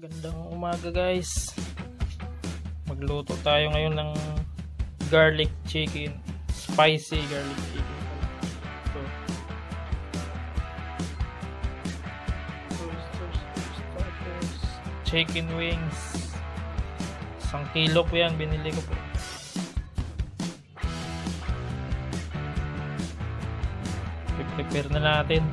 Gandang umaga guys. Magluto tayo ngayon ng garlic chicken. Spicy garlic chicken. Starters, chicken wings. Isang kilo po yan. Binili ko po. Prepare na natin.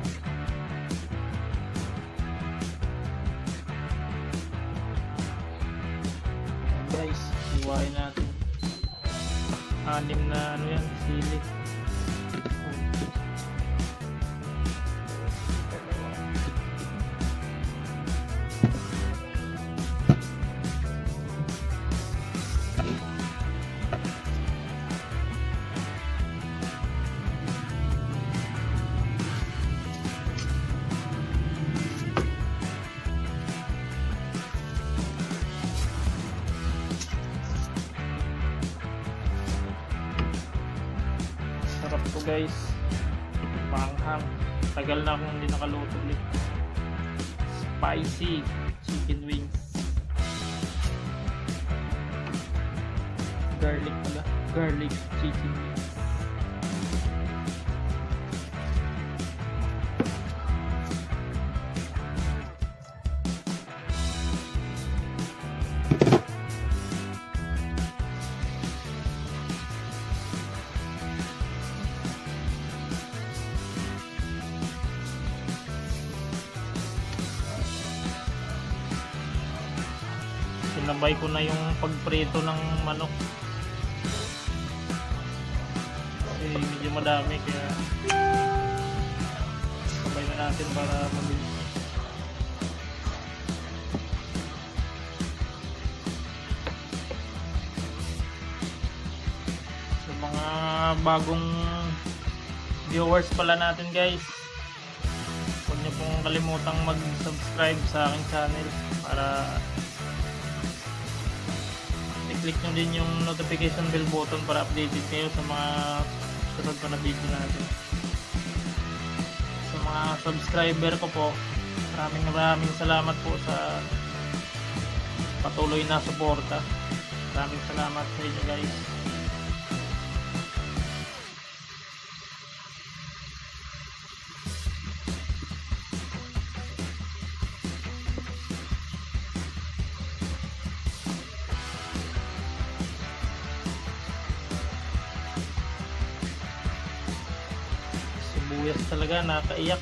Iwain natin. Anim na ano yan sili guys. Panghang. Tagal na akong hindi nakaluto ulit. Spicy chicken wings. Garlic pala. Garlic chicken wings sinabay ko na yung pagprito ng manok. Kasi medyo madami kaya sabay na natin para mabilis. Sa mga bagong viewers pala natin guys huwag niyo pong kalimutang mag subscribe sa aking channel para i-click nyo din yung notification bell button para updated kayo sa mga sunod pa na video natin. Sa mga subscriber ko po maraming maraming salamat po sa patuloy na suporta. Maraming salamat sa inyo guys nakaiyak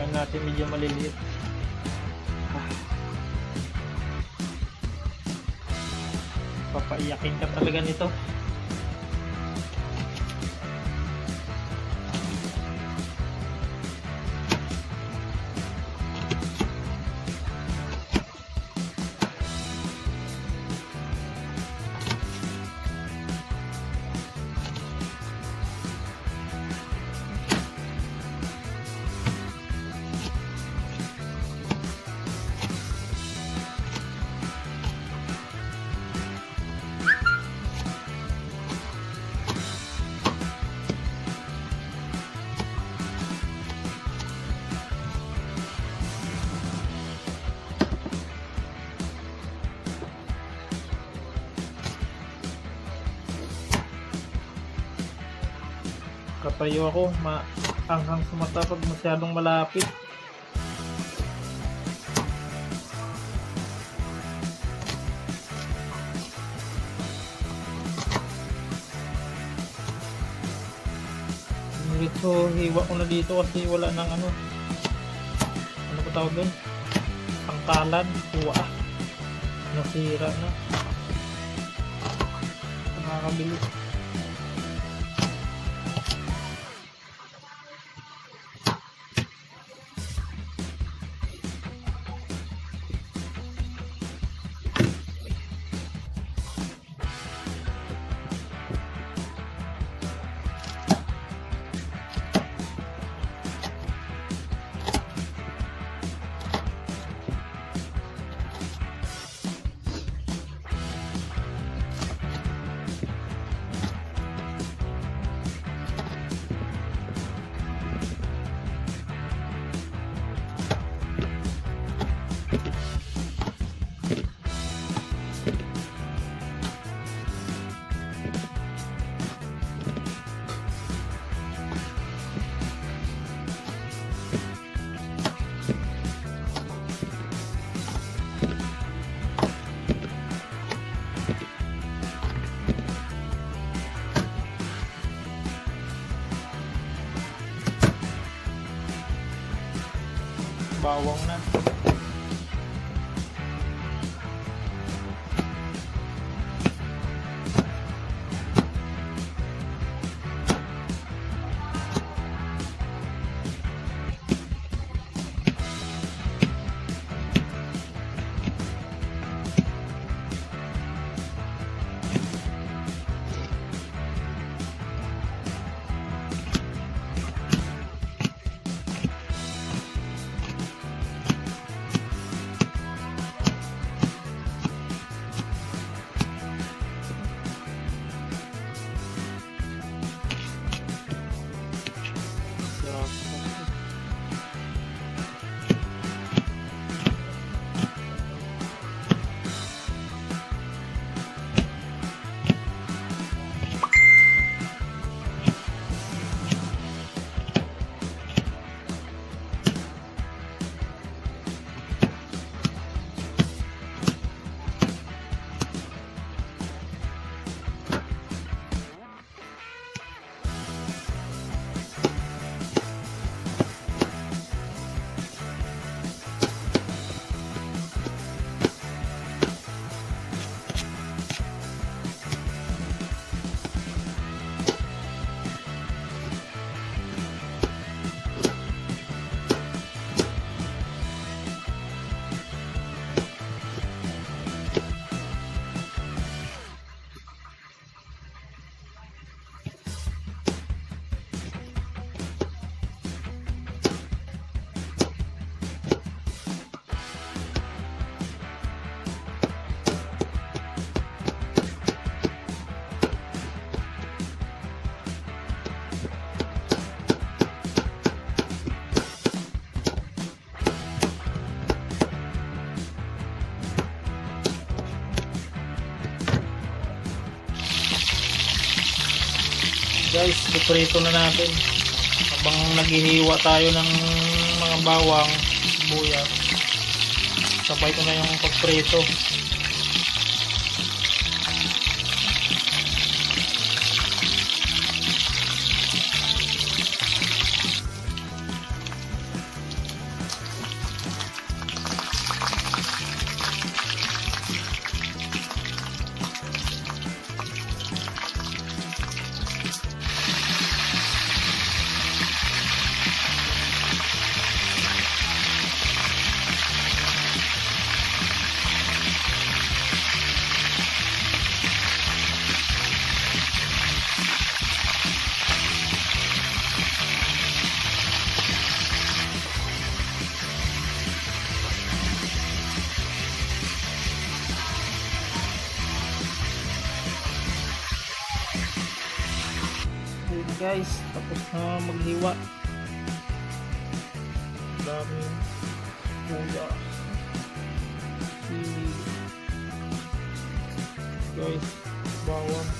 Kumain natin medyo maliliit. Papaiyakin ka talaga nito. Katayo ako, maanghang sa mata pag masyadong malapit. Diretso hiwa ko na dito kasi wala nang ano. Ano ko tawag doon? Pangkalan, hiwa. Nasira na. Nakakabilis. Bawang na. Guys iprito na natin. Habang naghihiwa tayo ng mga bawang sibuyas sabay ko na yung pagprito guys, tapos na maghiwa. Dami kuya. Sili. Guys, bawang.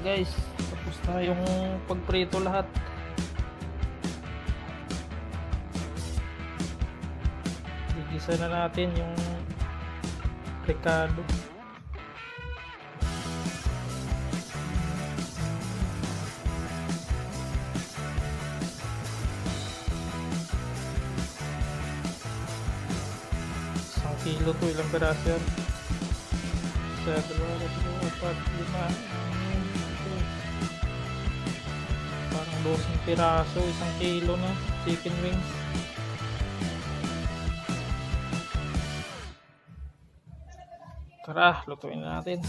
Guys, tapos na yung pagprito lahat. Isa na natin yung Ricardo. Isang kilo to, ilang peraso yan? Isa, dalawa, tatlo, apat, lima. Parang 12 piraso, isang kilo na chicken wings. Tara, lutuin na natin.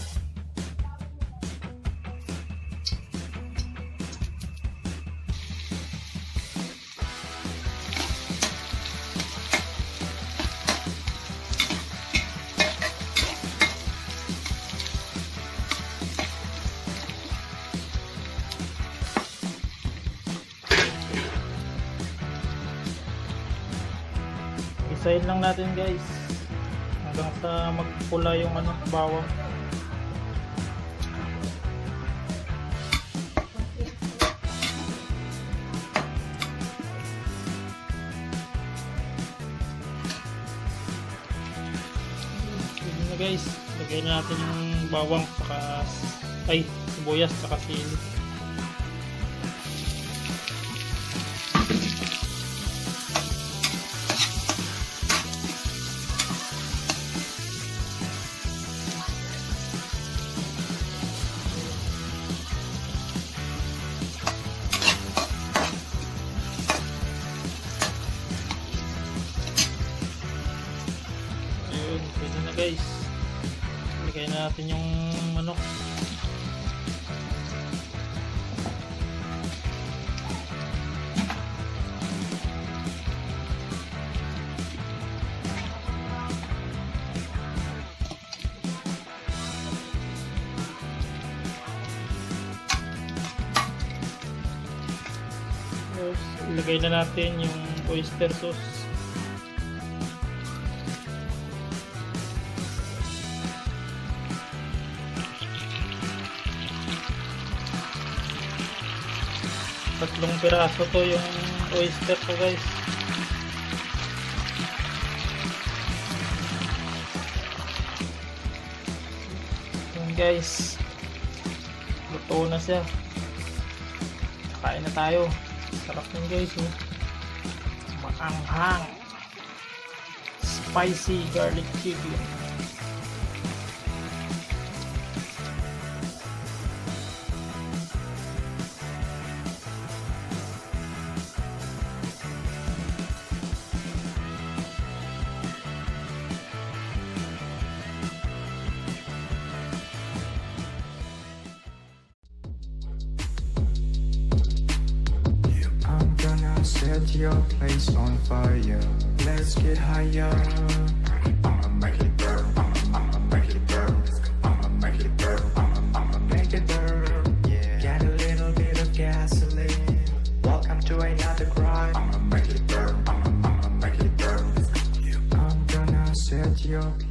Isayin lang natin guys. Hanggang sa magpula yung ano, bawang. Guys. Lagay na natin yung bawang saka ay sibuyas saka sili. Natin yung manok. Ilagay na natin yung oyster sauce. Tatlong piraso to yung oyster ko guys. Yun guys. Luto na siya. Kain na tayo. Sarap yun guys oh. maanghang. Spicy garlic chicken set your place on fire. Let's get higher. I'ma make it burn. I'ma, I'ma make it burn. I'ma make it burn. I'ma, I'ma make it burn. Yeah. Get a little bit of gasoline. Welcome to another crime. I'ma make it burn. I'ma, I'ma make it burn. I'm gonna set your place.